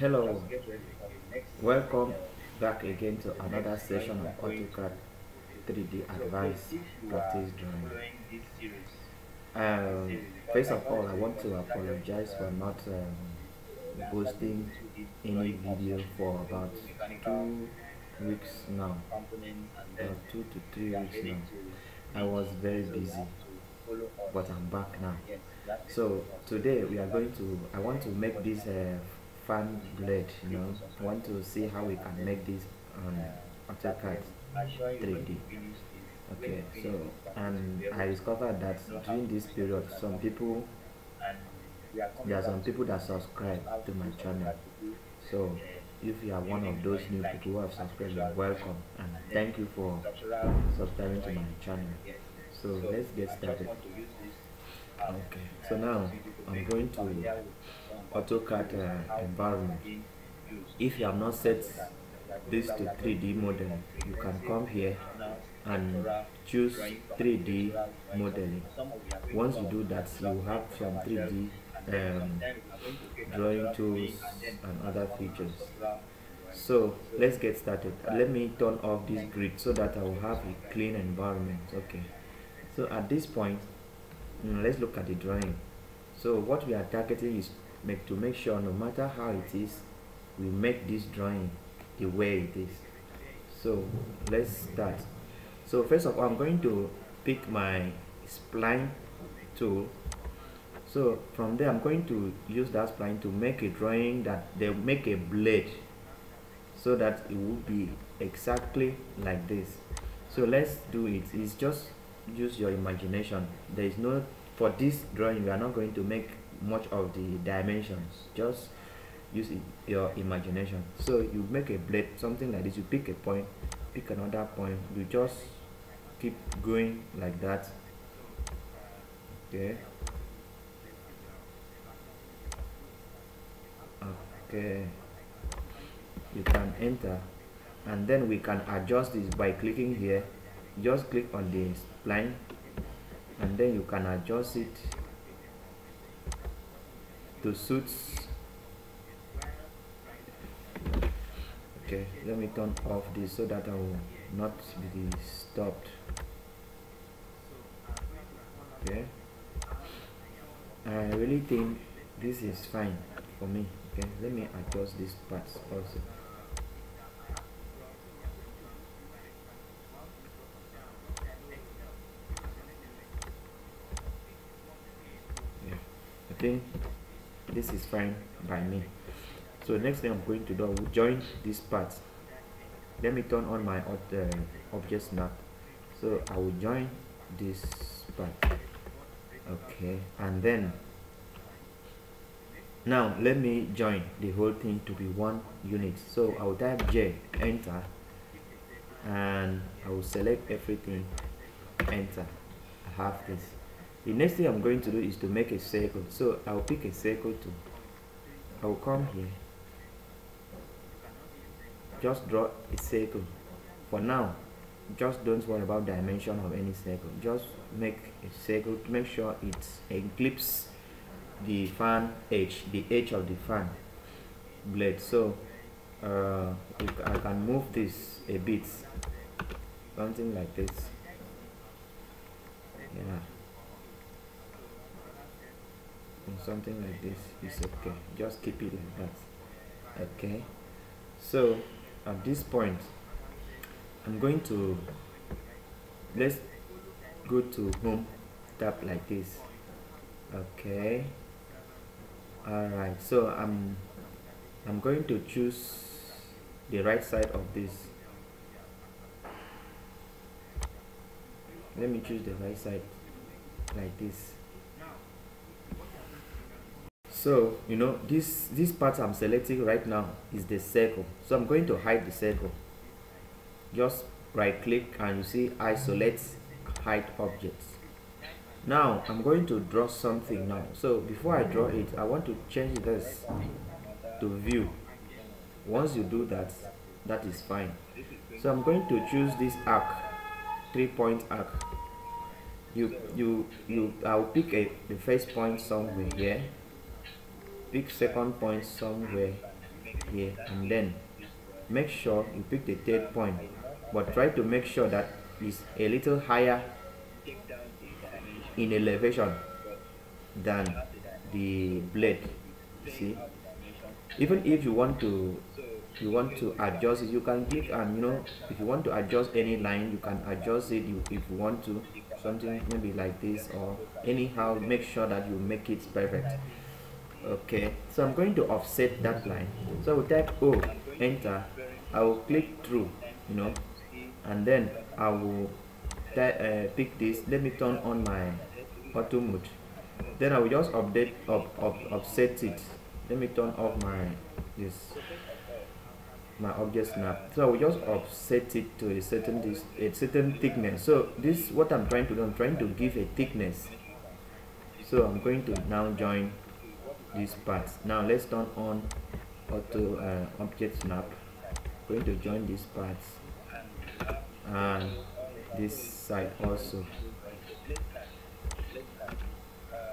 Hello, welcome back again to another session of AutoCAD 3D Advanced Practice Drawing. Um, first of all, I want to apologize for not um, posting any video for about two weeks now, two to three weeks now. I was very busy, but I'm back now. So today we are going to, I want to make this uh, fan blade, you know, want to see how we can make this on AutoCAD 3D. Okay, so and I discovered that during this period, some people, there are some people that subscribe to my channel. So if you are one of those new people who have subscribed, welcome and thank you for subscribing to my channel. So let's get started. Okay, so now I'm going to AutoCAD uh, environment. If you have not set this to 3D model, you can come here and choose 3D modeling. Once you do that, you have some 3D um, drawing tools and other features. So let's get started. Let me turn off this grid so that I will have a clean environment. Okay. So at this point, mm, let's look at the drawing. So what we are targeting is make to make sure no matter how it is, we make this drawing the way it is. So let's start. So first of all, I'm going to pick my spline tool. So from there, I'm going to use that spline to make a drawing that they make a blade so that it will be exactly like this. So let's do it. It's just use your imagination. There is no for this drawing we are not going to make much of the dimensions. Just use your imagination. So you make a blade something like this you pick a point pick another point you just keep going like that. Okay? Okay. You can enter. And then we can adjust this by clicking here. Just click on the spline and then you can adjust it to suit. Okay let me turn off this so that I will not be stopped okay. I really think this is fine for me. Okay let me adjust these parts also yeah I think this is fine by me. So next thing I'm going to do will join this part. Let me turn on my uh, object snap so I will join this part. Okay and then now let me join the whole thing to be one unit. So I will type J enter and I will select everything enter. I have this the next thing I'm going to do is to make a circle. So I'll pick a circle to I'll come here. Just draw a circle. For now just don't worry about dimension of any circle. Just make a circle to make sure it eclipses the fan edge the edge of the fan blade. So uh, I can move this a bit. Something like this. Yeah something like this is okay just keep it like that. Okay so at this point I'm going to let's go to home tab like this. Okay alright so I'm I'm going to choose the right side of this. Let me choose the right side like this so you know this this part i'm selecting right now is the circle. So i'm going to hide the circle. Just right click and you see isolate hide objects. Now i'm going to draw something now. So before i draw it i want to change this to view. Once you do that that is fine. So i'm going to choose this arc three point arc. You you you i'll pick a the first point somewhere here pick second point somewhere here and then. Make sure you pick the third point but try to make sure that it's a little higher in elevation than the blade see? Even if you want to you want to adjust it you can click and you know if you want to adjust any line you can adjust it you, if you want to something maybe like this or anyhow make sure that you make it perfect okay so i'm going to offset that line. So I will type o enter. I will click through you know and then i will uh, pick this. Let me turn on my ortho mode. Then i will just update up, up offset it. Let me turn off my this my object snap so I will just offset it to a certain this a certain thickness. So this what I'm trying to do I'm trying to give a thickness. So I'm going to now join these parts now let's turn on auto uh, object snap going to join these parts and this side also.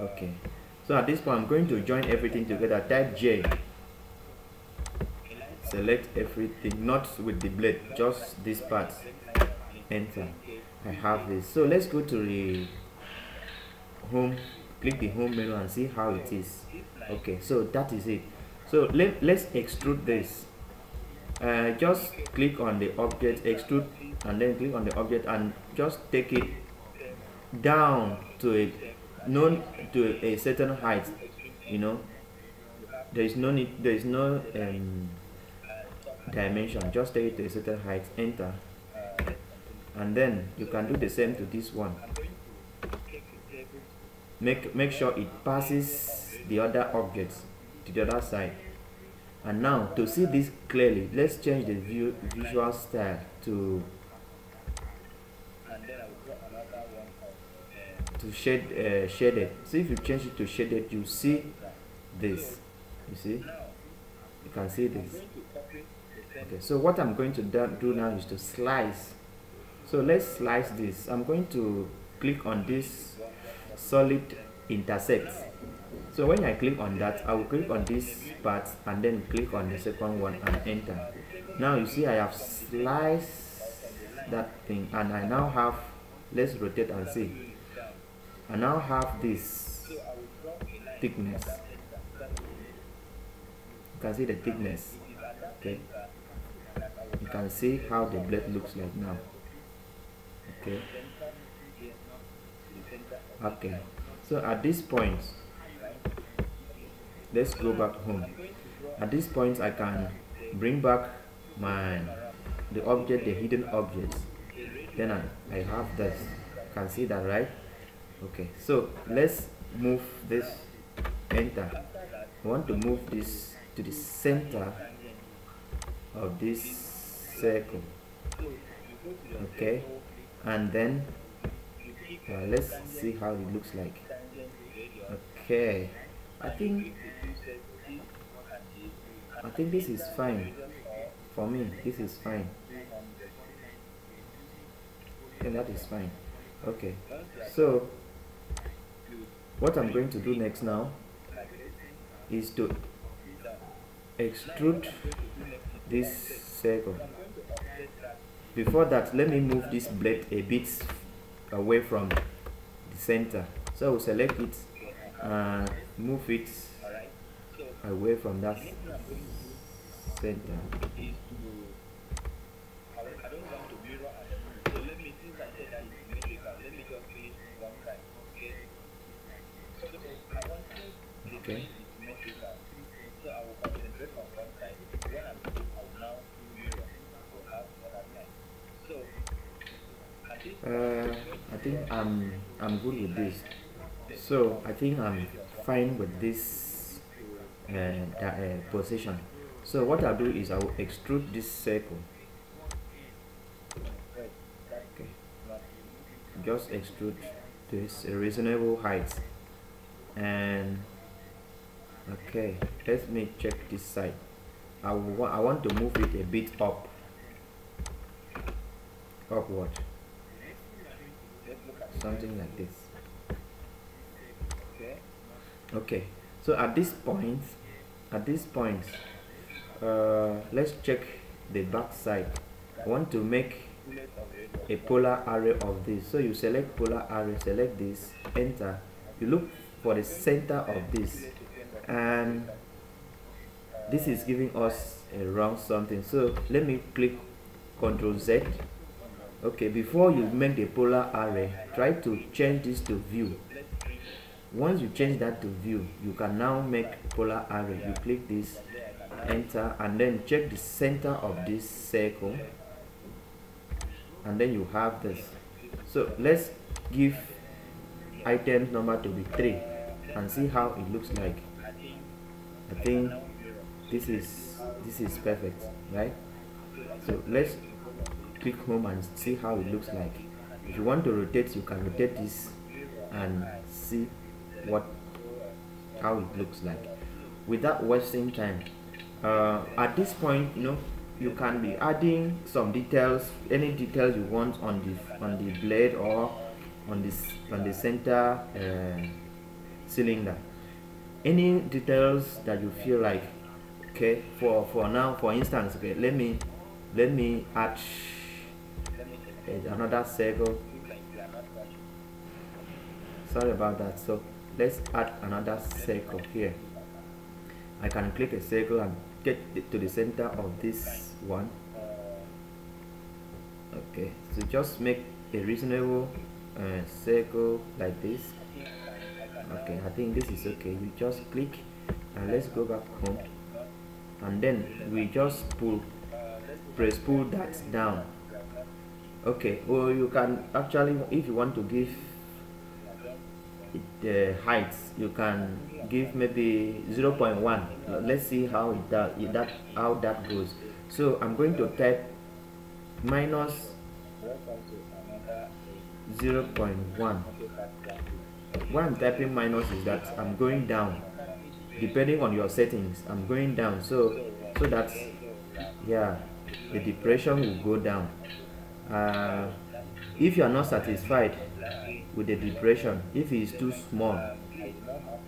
Okay. So at this point I'm going to join everything together. Type J. Select everything not with the blade just this part. Enter. I have this. So let's go to the home click the home menu and see how it is okay so that is it. So let, let's extrude this. Uh, just click on the object extrude and then click on the object and just take it down to a known to a certain height you know. There is no need there is no um, dimension just take it to a certain height enter. And then you can do the same to this one. Make make sure it passes the other objects to the other side. And now to see this clearly let's change the view visual style to to shade uh, shaded. So if you change it to shaded you see this. You see? You can see this. Okay so what i'm going to do now is to slice. So let's slice this. I'm going to click on this solid intersect so when i click on that i will click on this part and then click on the second one and enter. Now you see i have sliced that thing and i now have let's rotate and see. I now have this thickness. You can see the thickness. Okay. You can see how the blade looks like now. Okay. Okay. So at this point let's go back home. At this point I can bring back my the object the hidden objects. Then I, I have this. Can see that right? Okay so let's move this enter. I want to move this to the center of this circle. Okay and then uh, let's see how it looks like. Okay I think I think this is fine for me. This is fine. And that is fine. Okay. So what I'm going to do next now is to extrude this circle. Before that let me move this blade a bit away from the center. So I will select it and move it away from that center. Okay. Uh, I think I'm I'm good with this so I think I'm fine with this uh, uh, position. So what I'll do is I'll extrude this circle. Okay. Just extrude this a reasonable height. And okay let me check this side. I, I want to move it a bit up. Upward. Something like this okay. So at this point at this point uh, let's check the back side I want to make a polar array of this. So you select polar array select this enter. You look for the center of this. And this is giving us a wrong something. So let me click ctrl z. Okay before you make the polar array try to change this to view once you change that to view you can now make polar array. You click this enter and then check the center of this circle. And then you have this. So let's give item number to be 3 and see how it looks like. I think this is this is perfect right? So let's click home and see how it looks like. If you want to rotate you can rotate this and see what how it looks like. Without wasting time uh, at this point you know you can be adding some details any details you want on the on the blade or on this on the center uh, cylinder. Any details that you feel like okay for for now for instance okay let me let me add another circle. Sorry about that. So let's add another circle here. I can click a circle and get it to the center of this one. Okay so just make a reasonable uh, circle like this. Okay I think this is okay. You just click and let's go back home. And then we just pull press pull that down. Okay well you can actually if you want to give the heights you can give maybe 0.1 let's see how that, that how that goes. So I'm going to type minus 0.1 why I'm typing minus is that I'm going down. Depending on your settings I'm going down. So so that yeah the depression will go down. Uh, if you are not satisfied with the depression if it is too small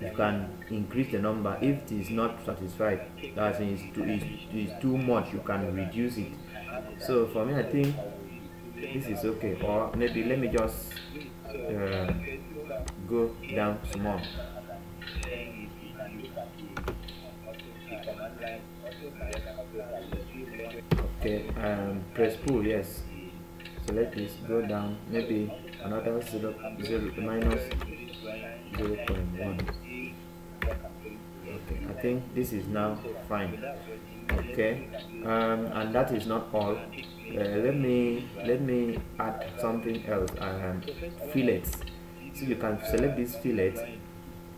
you can increase the number. If it is not satisfied that is too, is, is too much you can reduce it. So for me I think this is okay. Or maybe let me just uh, go down small. Okay um, press pull yes. So let this go down. Maybe another 0, 0 minus 0 0.1 okay I think this is now fine okay um, and that is not all uh, let me let me add something else um, fillets so you can select this fillet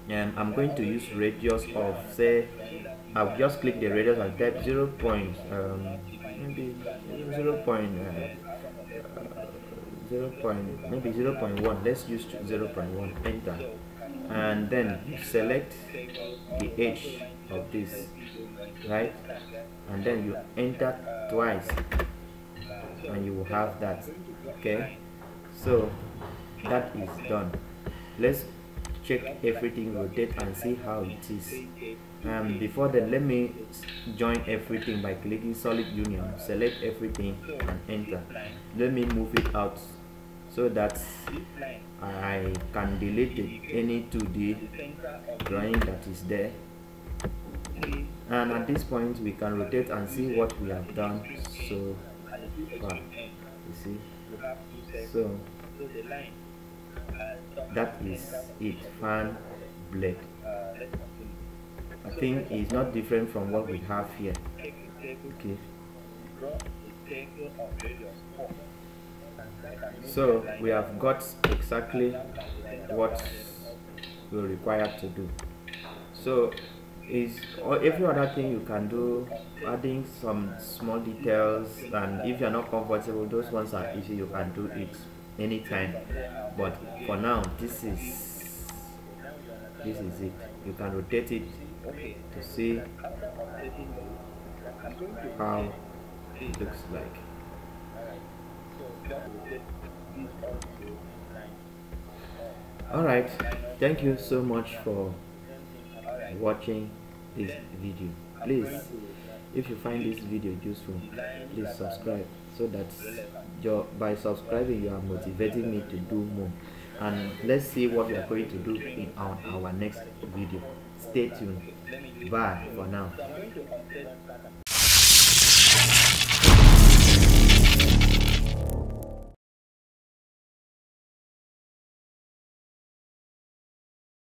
and I'm going to use radius of say I'll just click the radius and type 0. Point, um, maybe 0. Point, uh, 0 point maybe 0 0.1 let's use 0 0.1 enter. And then select the edge of this right? And then you enter twice and you will have that okay? So that is done. Let's check everything rotate and see how it is. Um, before then let me join everything by clicking solid union. Select everything and enter. Let me move it out so that I can delete any 2D drawing that is there. And at this point we can rotate and see what we have done so far you see. So that is it fan blade. I think it's not different from what we have here. Okay so we have got exactly what we're required to do. So is every other thing you can do adding some small details and if you're not comfortable those ones are easy you can do it anytime. But for now this is this is it. You can rotate it to see how it looks like alright thank you so much for watching this video. Please if you find this video useful please subscribe so that your by subscribing you are motivating me to do more. And let's see what we are going to do in our, our next video. Stay tuned. Bye for now